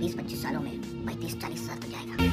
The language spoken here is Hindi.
बीस पच्चीस सालों में पैंतीस चालीस साल तक जाएगा।